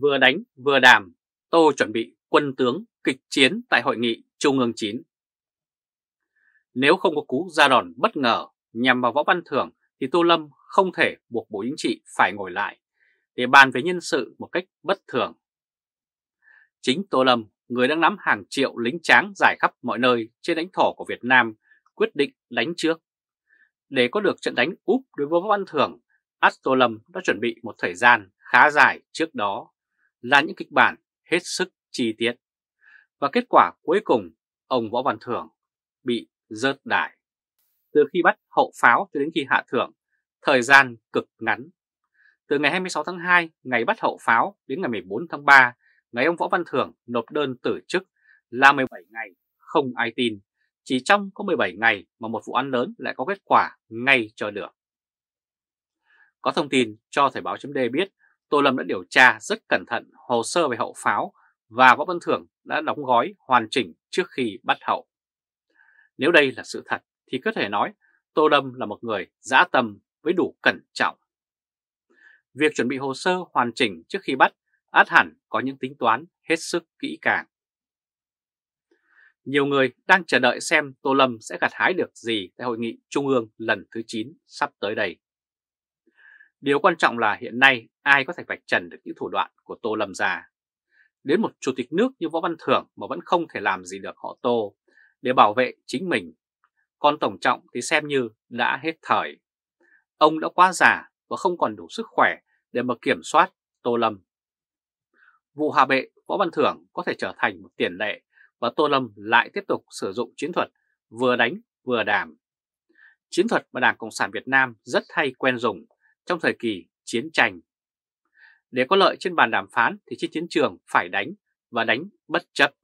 Vừa đánh vừa đàm, Tô chuẩn bị quân tướng kịch chiến tại hội nghị Trung ương 9. Nếu không có cú ra đòn bất ngờ nhằm vào Võ Văn Thưởng thì Tô Lâm không thể buộc Bộ Chính trị phải ngồi lại để bàn về nhân sự một cách bất thường. Chính Tô Lâm, người đang nắm hàng triệu lính tráng giải khắp mọi nơi trên lãnh thổ của Việt Nam, quyết định đánh trước. Để có được trận đánh úp đối với Võ Văn Thưởng, Át Tô Lâm đã chuẩn bị một thời gian khá dài trước đó là những kịch bản hết sức chi tiết. Và kết quả cuối cùng, ông Võ Văn Thưởng bị rớt đài. Từ khi bắt hậu pháo cho đến khi hạ thưởng, thời gian cực ngắn. Từ ngày 26 tháng 2, ngày bắt hậu pháo đến ngày 14 tháng 3, ngày ông Võ Văn Thưởng nộp đơn từ chức là 17 ngày, không ai tin. Chỉ trong có 17 ngày mà một vụ án lớn lại có kết quả ngay cho được. Có thông tin cho Thời báo chấm biết Tô Lâm đã điều tra rất cẩn thận hồ sơ về hậu pháo và Võ Văn Thưởng đã đóng gói hoàn chỉnh trước khi bắt hậu. Nếu đây là sự thật thì có thể nói Tô Lâm là một người dã tâm với đủ cẩn trọng. Việc chuẩn bị hồ sơ hoàn chỉnh trước khi bắt át hẳn có những tính toán hết sức kỹ càng. Nhiều người đang chờ đợi xem Tô Lâm sẽ gặt hái được gì tại hội nghị Trung ương lần thứ 9 sắp tới đây. Điều quan trọng là hiện nay ai có thể vạch trần được những thủ đoạn của Tô Lâm ra. Đến một chủ tịch nước như Võ Văn Thưởng mà vẫn không thể làm gì được họ Tô, để bảo vệ chính mình. Còn Tổng Trọng thì xem như đã hết thời. Ông đã quá già và không còn đủ sức khỏe để mà kiểm soát Tô Lâm. Vụ hạ bệ, Võ Văn Thưởng có thể trở thành một tiền lệ và Tô Lâm lại tiếp tục sử dụng chiến thuật vừa đánh vừa đàm. Chiến thuật mà Đảng Cộng sản Việt Nam rất hay quen dùng trong thời kỳ chiến tranh. Để có lợi trên bàn đàm phán thì trên chiến trường phải đánh và đánh bất chấp.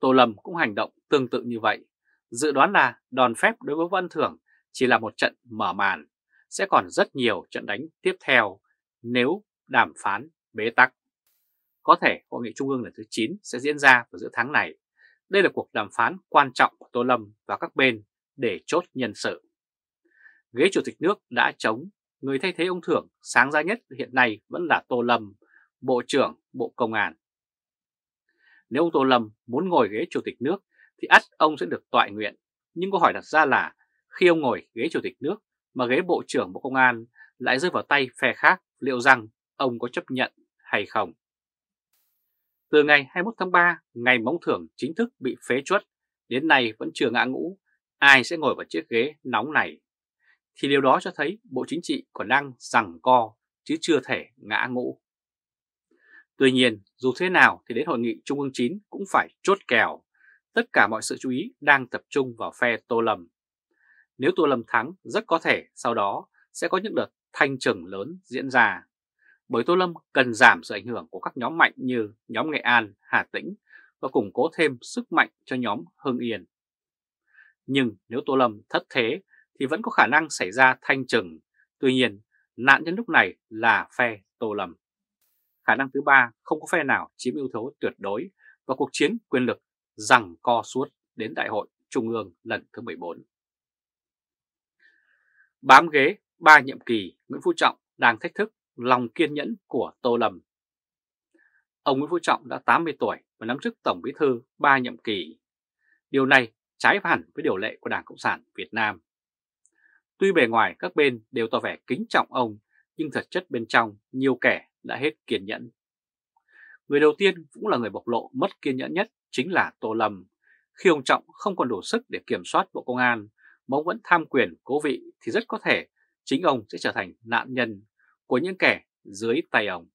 Tô Lâm cũng hành động tương tự như vậy. Dự đoán là đòn phép đối với Văn Thưởng chỉ là một trận mở màn, sẽ còn rất nhiều trận đánh tiếp theo nếu đàm phán bế tắc. Có thể Hội nghị Trung ương lần thứ 9 sẽ diễn ra vào giữa tháng này. Đây là cuộc đàm phán quan trọng của Tô Lâm và các bên để chốt nhân sự. Ghế Chủ tịch nước đã trống người thay thế ông Thưởng sáng giá nhất hiện nay vẫn là Tô Lâm, Bộ trưởng Bộ Công an. Nếu ông Tô Lâm muốn ngồi ghế Chủ tịch nước thì ắt ông sẽ được tọa nguyện. Nhưng câu hỏi đặt ra là khi ông ngồi ghế Chủ tịch nước mà ghế Bộ trưởng Bộ Công an lại rơi vào tay phe khác liệu rằng ông có chấp nhận hay không? Từ ngày 21 tháng 3, ngày ông thưởng chính thức bị phế chuất, đến nay vẫn chưa ngã ngũ, ai sẽ ngồi vào chiếc ghế nóng này thì điều đó cho thấy Bộ Chính trị còn đang rằng co chứ chưa thể ngã ngũ. Tuy nhiên, dù thế nào thì đến hội nghị Trung ương 9 cũng phải chốt kèo. Tất cả mọi sự chú ý đang tập trung vào phe Tô Lâm. Nếu Tô Lâm thắng, rất có thể sau đó sẽ có những đợt thanh trừng lớn diễn ra. Bởi Tô Lâm cần giảm sự ảnh hưởng của các nhóm mạnh như nhóm Nghệ An, Hà Tĩnh và củng cố thêm sức mạnh cho nhóm Hưng Yên. Nhưng nếu Tô Lâm thất thế thì vẫn có khả năng xảy ra thanh trừng. Tuy nhiên, nạn nhân lúc này là phe Tô Lâm. Khả năng thứ ba không có phe nào chiếm ưu thế tuyệt đối và cuộc chiến quyền lực rằng co suốt đến Đại hội Trung ương lần thứ 14. Bám ghế ba nhiệm kỳ, Nguyễn Phú Trọng đang thách thức lòng kiên nhẫn của Tô Lâm. Ông Nguyễn Phú Trọng đã 80 tuổi và nắm chức Tổng Bí thư ba nhiệm kỳ. Điều này trái hẳn với điều lệ của Đảng Cộng sản Việt Nam. Tuy bề ngoài các bên đều tỏ vẻ kính trọng ông, nhưng thật chất bên trong nhiều kẻ đã hết kiên nhẫn. Người đầu tiên cũng là người bộc lộ mất kiên nhẫn nhất chính là Tô Lâm. Khi ông Trọng không còn đủ sức để kiểm soát Bộ Công an, mà ông vẫn tham quyền cố vị thì rất có thể chính ông sẽ trở thành nạn nhân của những kẻ dưới tay ông.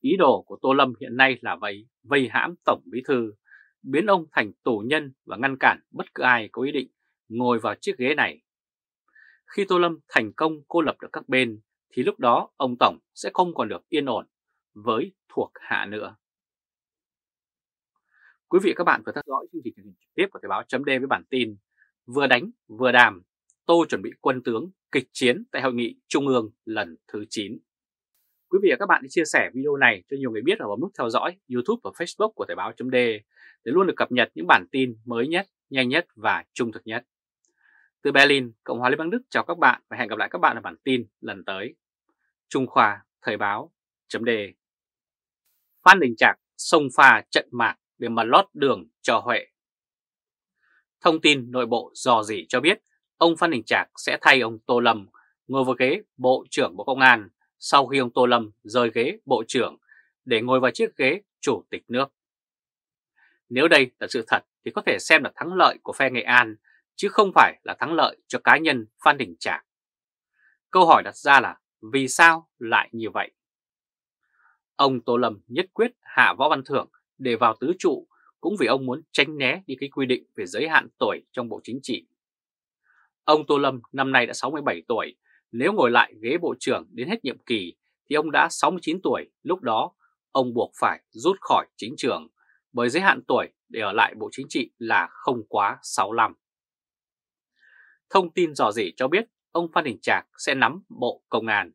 Ý đồ của Tô Lâm hiện nay là vậy, vây hãm Tổng Bí Thư, biến ông thành tù nhân và ngăn cản bất cứ ai có ý định ngồi vào chiếc ghế này. Khi Tô Lâm thành công cô lập được các bên, thì lúc đó ông Tổng sẽ không còn được yên ổn với thuộc hạ nữa. Quý vị các bạn vừa theo dõi chương trình truyền hình trực tiếp của Thời báo chấm với bản tin Vừa đánh vừa đàm, Tô chuẩn bị quân tướng kịch chiến tại hội nghị Trung ương lần thứ 9. Quý vị và các bạn hãy chia sẻ video này cho nhiều người biết và bấm nút theo dõi YouTube và Facebook của Thời báo chấm để luôn được cập nhật những bản tin mới nhất, nhanh nhất và trung thực nhất. Từ Berlin, Cộng hòa Liên bang Đức chào các bạn và hẹn gặp lại các bạn ở bản tin lần tới. Trung Khoa Thời báo chấm Phan Đình Trạc xông pha trận mạc để mà lót đường cho Huệ. Thông tin nội bộ dò dỉ cho biết ông Phan Đình Trạc sẽ thay ông Tô Lâm ngồi vào ghế Bộ trưởng Bộ Công an sau khi ông Tô Lâm rời ghế Bộ trưởng để ngồi vào chiếc ghế Chủ tịch nước. Nếu đây là sự thật thì có thể xem là thắng lợi của phe Nghệ An chứ không phải là thắng lợi cho cá nhân Phan Đình Trạc. Câu hỏi đặt ra là vì sao lại như vậy? Ông Tô Lâm nhất quyết hạ Võ Văn Thưởng để vào tứ trụ cũng vì ông muốn tránh né đi cái quy định về giới hạn tuổi trong Bộ Chính trị. Ông Tô Lâm năm nay đã 67 tuổi, nếu ngồi lại ghế Bộ trưởng đến hết nhiệm kỳ thì ông đã 69 tuổi, lúc đó ông buộc phải rút khỏi chính trường bởi giới hạn tuổi để ở lại Bộ Chính trị là không quá 65. Thông tin dò dỉ cho biết ông Phan Đình Trạc sẽ nắm Bộ Công an.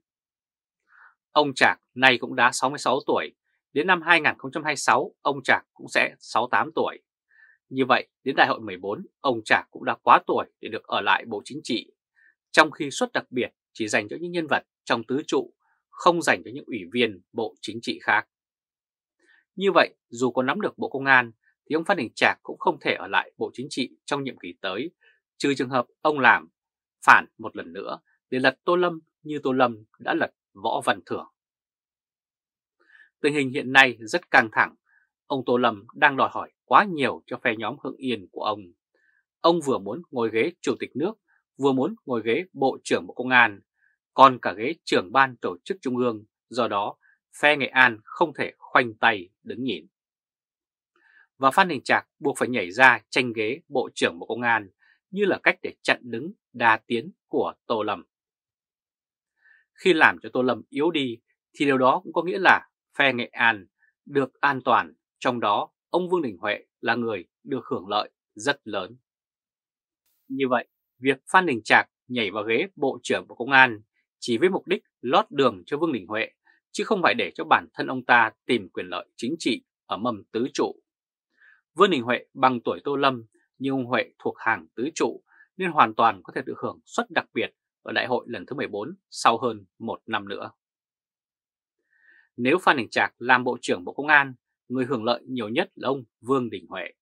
Ông Trạc nay cũng đã 66 tuổi, đến năm 2026 ông Trạc cũng sẽ 68 tuổi. Như vậy, đến đại hội 14, ông Trạc cũng đã quá tuổi để được ở lại Bộ Chính trị, trong khi suất đặc biệt chỉ dành cho những nhân vật trong tứ trụ, không dành cho những ủy viên Bộ Chính trị khác. Như vậy, dù có nắm được Bộ Công an, thì ông Phan Đình Trạc cũng không thể ở lại Bộ Chính trị trong nhiệm kỳ tới, trừ trường hợp ông làm phản một lần nữa để lật Tô Lâm như Tô Lâm đã lật Võ Văn Thưởng. Tình hình hiện nay rất căng thẳng, ông Tô Lâm đang đòi hỏi quá nhiều cho phe nhóm Hưng Yên của ông. Ông vừa muốn ngồi ghế Chủ tịch nước, vừa muốn ngồi ghế Bộ trưởng Bộ Công an, còn cả ghế trưởng ban tổ chức Trung ương, do đó phe Nghệ An không thể khoanh tay đứng nhìn. Và Phan Đình Trạc buộc phải nhảy ra tranh ghế Bộ trưởng Bộ Công an như là cách để chặn đứng đa tiến của Tô Lâm. Khi làm cho Tô Lâm yếu đi thì điều đó cũng có nghĩa là phe Nghệ An được an toàn, trong đó ông Vương Đình Huệ là người được hưởng lợi rất lớn. Như vậy, việc Phan Đình Trạc nhảy vào ghế Bộ trưởng Bộ Công an chỉ với mục đích lót đường cho Vương Đình Huệ, chứ không phải để cho bản thân ông ta tìm quyền lợi chính trị ở mầm tứ trụ. Vương Đình Huệ bằng tuổi Tô Lâm nhưng ông Huệ thuộc hàng tứ trụ nên hoàn toàn có thể được hưởng suất đặc biệt ở đại hội lần thứ 14 sau hơn một năm nữa. Nếu Phan Đình Trạc làm Bộ trưởng Bộ Công an, người hưởng lợi nhiều nhất là ông Vương Đình Huệ.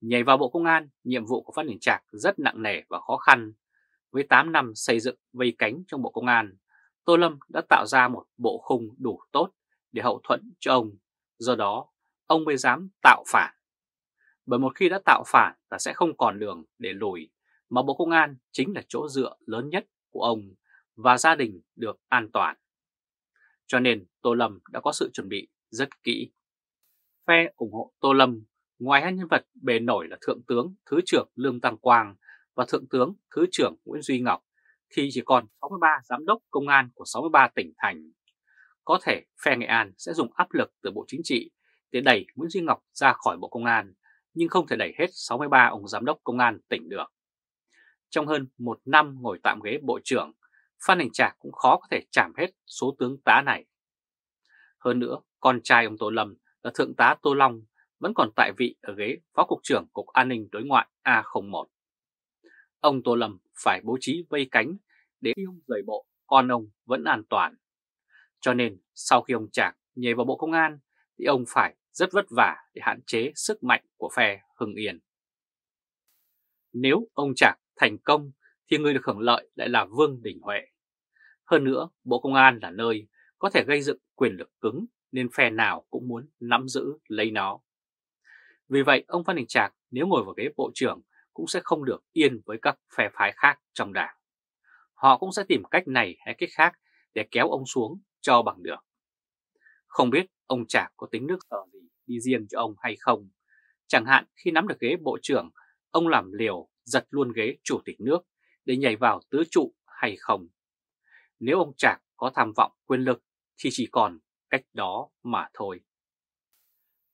Nhảy vào Bộ Công an, nhiệm vụ của Phan Đình Trạc rất nặng nề và khó khăn. Với 8 năm xây dựng vây cánh trong Bộ Công an, Tô Lâm đã tạo ra một bộ khung đủ tốt để hậu thuẫn cho ông. Do đó, ông mới dám tạo phản. Bởi một khi đã tạo phản là sẽ không còn đường để lùi, mà Bộ Công an chính là chỗ dựa lớn nhất của ông và gia đình được an toàn. Cho nên Tô Lâm đã có sự chuẩn bị rất kỹ. Phe ủng hộ Tô Lâm ngoài hai nhân vật bề nổi là Thượng tướng Thứ trưởng Lương Tăng Quang và Thượng tướng Thứ trưởng Nguyễn Duy Ngọc thì chỉ còn 63 giám đốc công an của 63 tỉnh thành. Có thể phe Nghệ An sẽ dùng áp lực từ Bộ Chính trị để đẩy Nguyễn Duy Ngọc ra khỏi Bộ Công an, nhưng không thể đẩy hết 63 ông giám đốc công an tỉnh được. Trong hơn một năm ngồi tạm ghế Bộ trưởng, Phan Đình Trạc cũng khó có thể chạm hết số tướng tá này. Hơn nữa, con trai ông Tô Lâm là Thượng tá Tô Long vẫn còn tại vị ở ghế Phó Cục trưởng Cục An ninh Đối ngoại A01. Ông Tô Lâm phải bố trí vây cánh để khi ông rời bộ, con ông vẫn an toàn. Cho nên sau khi ông Trạc nhảy vào Bộ Công an thì ông phải rất vất vả để hạn chế sức mạnh của phe Hưng Yên. Nếu ông Trạc thành công thì người được hưởng lợi lại là Vương Đình Huệ. Hơn nữa, Bộ Công an là nơi có thể gây dựng quyền lực cứng nên phe nào cũng muốn nắm giữ lấy nó. Vì vậy, ông Phan Đình Trạc nếu ngồi vào ghế Bộ trưởng cũng sẽ không được yên với các phe phái khác trong đảng. Họ cũng sẽ tìm cách này hay cách khác để kéo ông xuống cho bằng được. Không biết ông Trạc có tính nước ở gì đi riêng cho ông hay không. Chẳng hạn khi nắm được ghế Bộ trưởng, ông làm liều giật luôn ghế Chủ tịch nước để nhảy vào tứ trụ hay không. Nếu ông Trạc có tham vọng quyền lực thì chỉ còn cách đó mà thôi.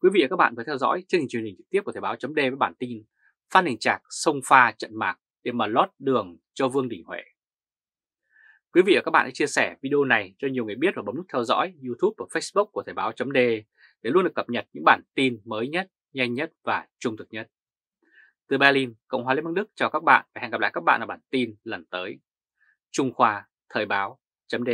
Quý vị và các bạn vừa theo dõi chương trình truyền hình trực tiếp của Thời báo chấm với bản tin Phan Đình Trạc xông pha trận mạc để mà lót đường cho Vương Đình Huệ. Quý vị và các bạn hãy chia sẻ video này cho nhiều người biết và bấm nút theo dõi YouTube và Facebook của Thời báo chấm để để luôn được cập nhật những bản tin mới nhất, nhanh nhất và trung thực nhất. Từ Berlin, Cộng hòa Liên bang Đức chào các bạn và hẹn gặp lại các bạn ở bản tin lần tới. Trung Khoa, Thời báo, chấm